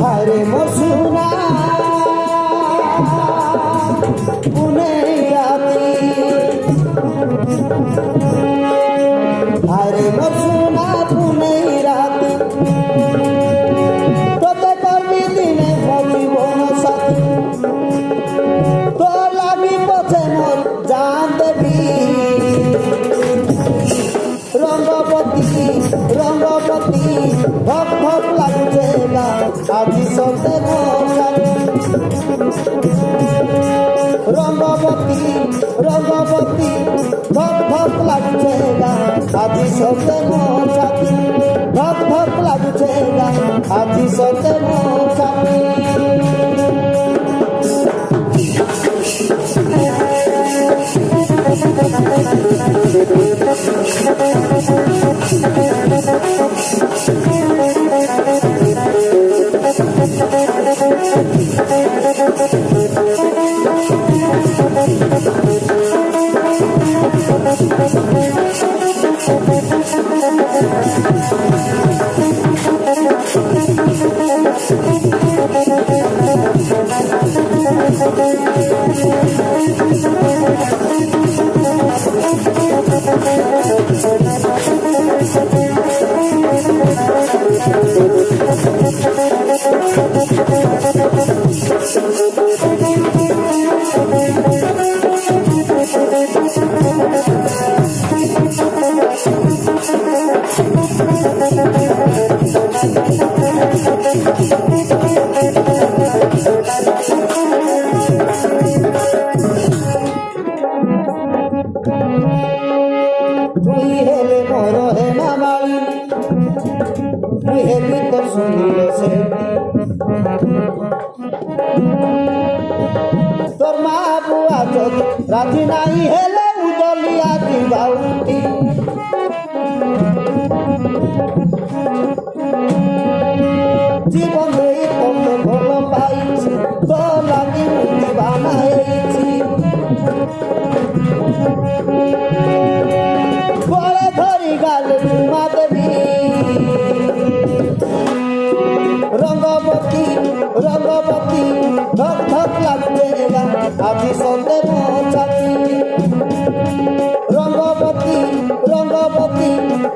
হরে মসুনা পুনে রাতি হরে মসুনা পুনে রঙ্গপতি ভক ভক লাগছে গা আজি সতে রঙ্গপতি রঙ্গপতি ভক ভক লাগছে গা আজি সতে ভক ভক লাগছে গা আজি সতে হেলি তো শুনিল সে তোর মা বুয়া যদি রাজি নাই হেলে উদলিয়া দিবা উঠি জীবনে তোকে ভালো পাইছি, তো লাগি মুক্তি বানাইছি। দেবে চাচি রঙ্গপতি রঙ্গপতি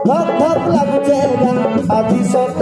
ধক ধক লাগছে আজি সব